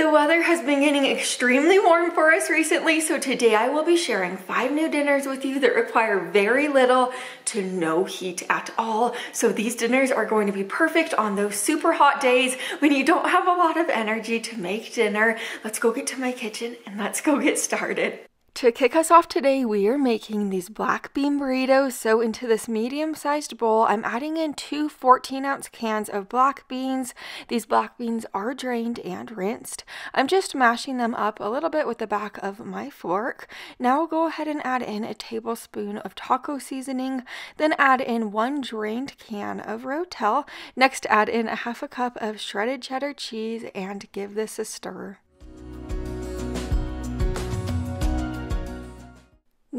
The weather has been getting extremely warm for us recently, so today I will be sharing five new dinners with you that require very little to no heat at all. So these dinners are going to be perfect on those super hot days when you don't have a lot of energy to make dinner. Let's go get to my kitchen and let's go get started. To kick us off today, we are making these black bean burritos. So into this medium-sized bowl, I'm adding in two 14-ounce cans of black beans. These black beans are drained and rinsed. I'm just mashing them up a little bit with the back of my fork. Now I'll go ahead and add in a tablespoon of taco seasoning, then add in one drained can of Rotel. Next, add in a half a cup of shredded cheddar cheese and give this a stir.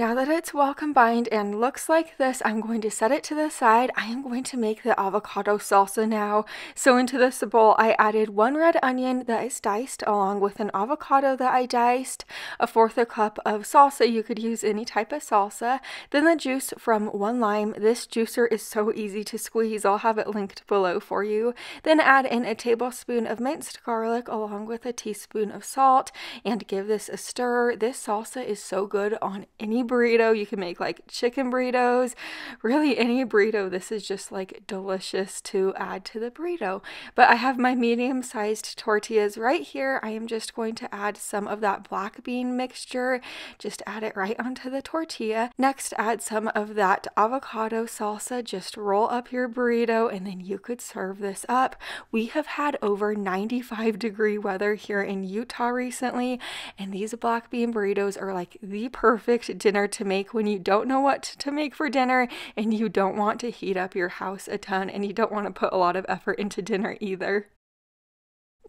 Now that it's well combined and looks like this, I'm going to set it to the side. I am going to make the avocado salsa now. So into this bowl, I added one red onion that is diced along with an avocado that I diced, a fourth a cup of salsa. You could use any type of salsa. Then the juice from one lime. This juicer is so easy to squeeze. I'll have it linked below for you. Then add in a tablespoon of minced garlic along with a teaspoon of salt and give this a stir. This salsa is so good on any burrito. You can make like chicken burritos, really any burrito. This is just like delicious to add to the burrito. But I have my medium sized tortillas right here. I am just going to add some of that black bean mixture. Just add it right onto the tortilla. Next, add some of that avocado salsa. Just roll up your burrito and then you could serve this up. We have had over 95 degree weather here in Utah recently, and these black bean burritos are like the perfect dinner dinner to make when you don't know what to make for dinner and you don't want to heat up your house a ton and you don't want to put a lot of effort into dinner either.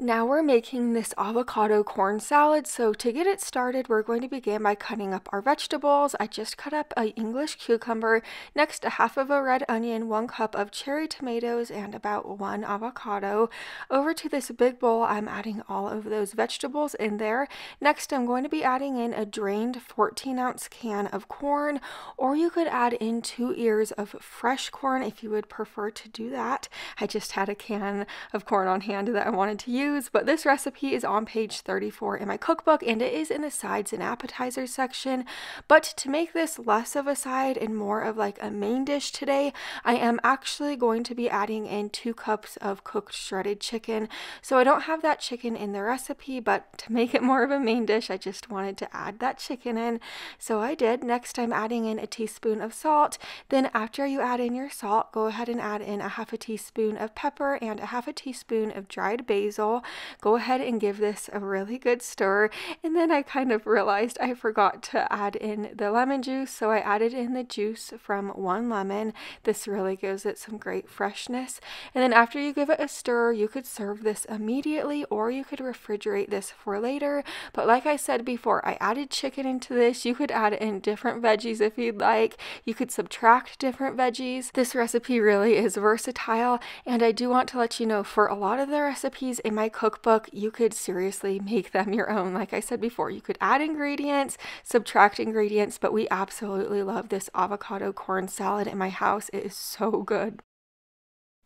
Now we're making this avocado corn salad. So to get it started, we're going to begin by cutting up our vegetables. I just cut up an English cucumber, next a half of a red onion, one cup of cherry tomatoes, and about one avocado. Over to this big bowl, I'm adding all of those vegetables in there. Next, I'm going to be adding in a drained 14 ounce can of corn, or you could add in two ears of fresh corn if you would prefer to do that. I just had a can of corn on hand that I wanted to use use, but this recipe is on page 34 in my cookbook and it is in the sides and appetizers section. But to make this less of a side and more of like a main dish today, I am actually going to be adding in two cups of cooked shredded chicken. So I don't have that chicken in the recipe, but to make it more of a main dish, I just wanted to add that chicken in. So I did. Next, I'm adding in a teaspoon of salt. Then after you add in your salt, go ahead and add in a half a teaspoon of pepper and a half a teaspoon of dried basil go ahead and give this a really good stir. And then I kind of realized I forgot to add in the lemon juice, so I added in the juice from one lemon. This really gives it some great freshness. And then after you give it a stir, you could serve this immediately or you could refrigerate this for later. But like I said before, I added chicken into this. You could add in different veggies if you'd like. You could subtract different veggies. This recipe really is versatile and I do want to let you know for a lot of the recipes in my my cookbook, you could seriously make them your own. Like I said before, you could add ingredients, subtract ingredients, but we absolutely love this avocado corn salad in my house. It is so good.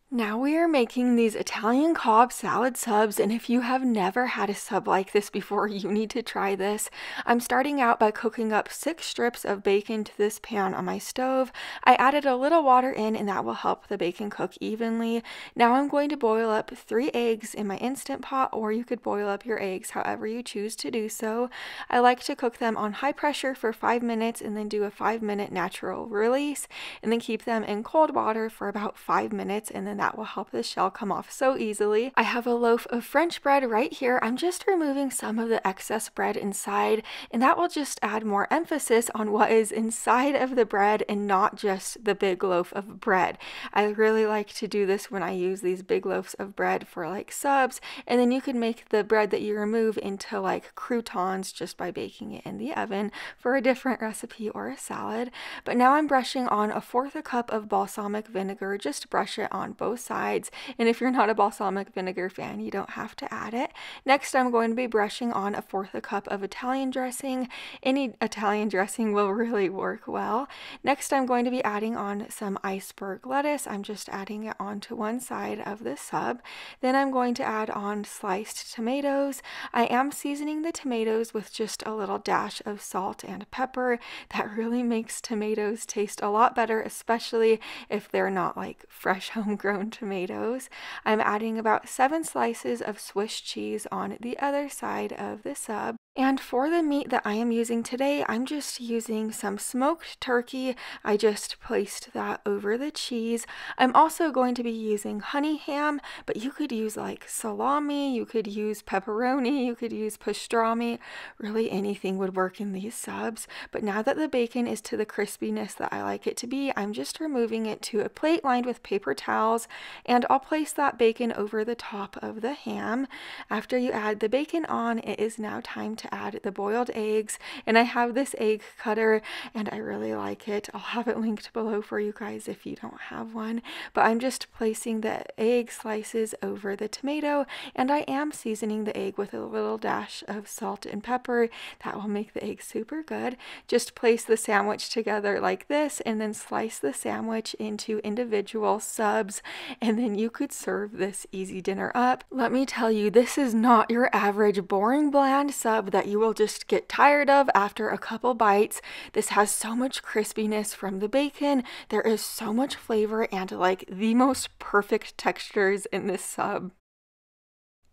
Now we are making these Italian Cobb salad subs and if you have never had a sub like this before, you need to try this. I'm starting out by cooking up six strips of bacon to this pan on my stove. I added a little water in and that will help the bacon cook evenly. Now I'm going to boil up three eggs in my Instant Pot or you could boil up your eggs however you choose to do so. I like to cook them on high pressure for five minutes and then do a five minute natural release and then keep them in cold water for about five minutes and then and that will help the shell come off so easily. I have a loaf of French bread right here. I'm just removing some of the excess bread inside and that will just add more emphasis on what is inside of the bread and not just the big loaf of bread. I really like to do this when I use these big loaves of bread for like subs and then you can make the bread that you remove into like croutons just by baking it in the oven for a different recipe or a salad. But now I'm brushing on a fourth a cup of balsamic vinegar, just brush it on both both sides. And if you're not a balsamic vinegar fan, you don't have to add it. Next, I'm going to be brushing on a fourth a cup of Italian dressing. Any Italian dressing will really work well. Next, I'm going to be adding on some iceberg lettuce. I'm just adding it onto one side of the sub. Then I'm going to add on sliced tomatoes. I am seasoning the tomatoes with just a little dash of salt and pepper. That really makes tomatoes taste a lot better, especially if they're not like fresh homegrown tomatoes. I'm adding about seven slices of Swiss cheese on the other side of the sub. And for the meat that I am using today, I'm just using some smoked turkey. I just placed that over the cheese. I'm also going to be using honey ham, but you could use like salami, you could use pepperoni, you could use pastrami. Really anything would work in these subs. But now that the bacon is to the crispiness that I like it to be, I'm just removing it to a plate lined with paper towels and I'll place that bacon over the top of the ham. After you add the bacon on, it is now time to add the boiled eggs and I have this egg cutter and I really like it. I'll have it linked below for you guys if you don't have one. But I'm just placing the egg slices over the tomato and I am seasoning the egg with a little dash of salt and pepper. That will make the egg super good. Just place the sandwich together like this and then slice the sandwich into individual subs and then you could serve this easy dinner up. Let me tell you, this is not your average boring bland sub that you will just get tired of after a couple bites. This has so much crispiness from the bacon. There is so much flavor and like the most perfect textures in this sub.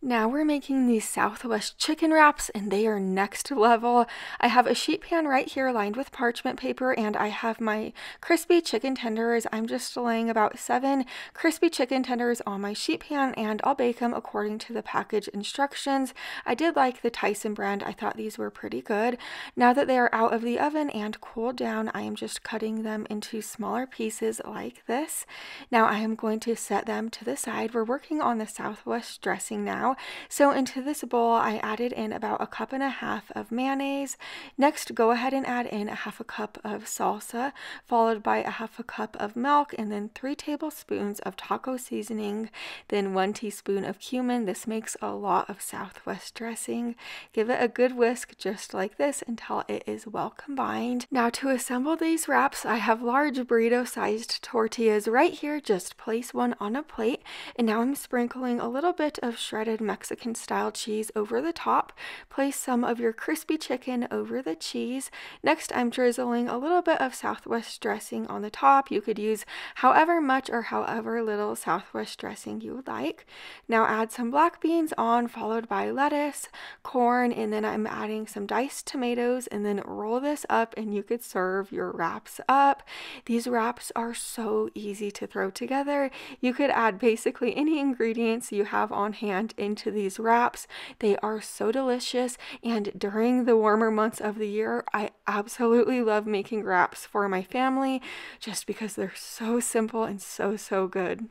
Now we're making these Southwest chicken wraps and they are next level. I have a sheet pan right here lined with parchment paper and I have my crispy chicken tenders. I'm just laying about seven crispy chicken tenders on my sheet pan and I'll bake them according to the package instructions. I did like the Tyson brand. I thought these were pretty good. Now that they are out of the oven and cooled down, I am just cutting them into smaller pieces like this. Now I am going to set them to the side. We're working on the Southwest dressing now. So into this bowl, I added in about a cup and a half of mayonnaise. Next, go ahead and add in a half a cup of salsa, followed by a half a cup of milk, and then three tablespoons of taco seasoning, then one teaspoon of cumin. This makes a lot of Southwest dressing. Give it a good whisk just like this until it is well combined. Now to assemble these wraps, I have large burrito sized tortillas right here. Just place one on a plate. And now I'm sprinkling a little bit of shredded Mexican style cheese over the top. Place some of your crispy chicken over the cheese. Next, I'm drizzling a little bit of Southwest dressing on the top. You could use however much or however little Southwest dressing you would like. Now add some black beans on, followed by lettuce, corn, and then I'm adding some diced tomatoes, and then roll this up and you could serve your wraps up. These wraps are so easy to throw together. You could add basically any ingredients you have on hand in into these wraps. They are so delicious, and during the warmer months of the year, I absolutely love making wraps for my family just because they're so simple and so, so good.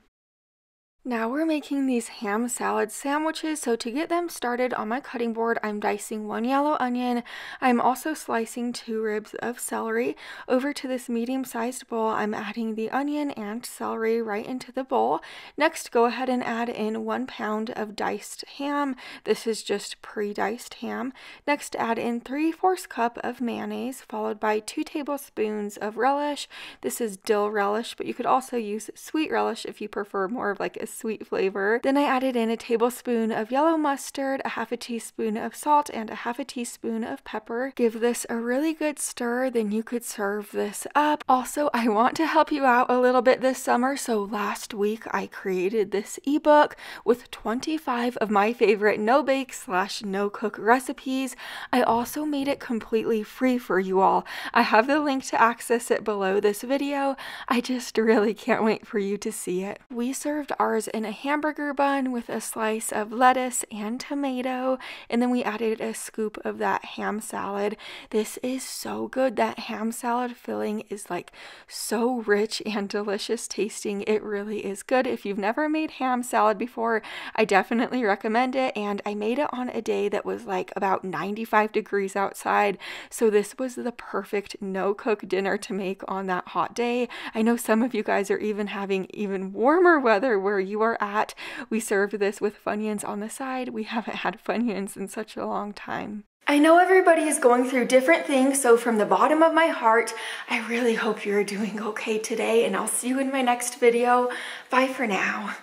Now we're making these ham salad sandwiches, so to get them started on my cutting board, I'm dicing one yellow onion. I'm also slicing two ribs of celery. Over to this medium-sized bowl, I'm adding the onion and celery right into the bowl. Next, go ahead and add in one pound of diced ham. This is just pre-diced ham. Next, add in three-fourths cup of mayonnaise, followed by two tablespoons of relish. This is dill relish, but you could also use sweet relish if you prefer more of like a sweet flavor. Then I added in a tablespoon of yellow mustard, a half a teaspoon of salt, and a half a teaspoon of pepper. Give this a really good stir, then you could serve this up. Also, I want to help you out a little bit this summer, so last week I created this ebook with 25 of my favorite no bake slash no cook recipes. I also made it completely free for you all. I have the link to access it below this video. I just really can't wait for you to see it. We served ours was in a hamburger bun with a slice of lettuce and tomato. And then we added a scoop of that ham salad. This is so good. That ham salad filling is like so rich and delicious tasting. It really is good. If you've never made ham salad before, I definitely recommend it. And I made it on a day that was like about 95 degrees outside. So this was the perfect no cook dinner to make on that hot day. I know some of you guys are even having even warmer weather where you are at. We served this with Funyuns on the side. We haven't had Funyuns in such a long time. I know everybody is going through different things, so from the bottom of my heart, I really hope you're doing okay today, and I'll see you in my next video. Bye for now.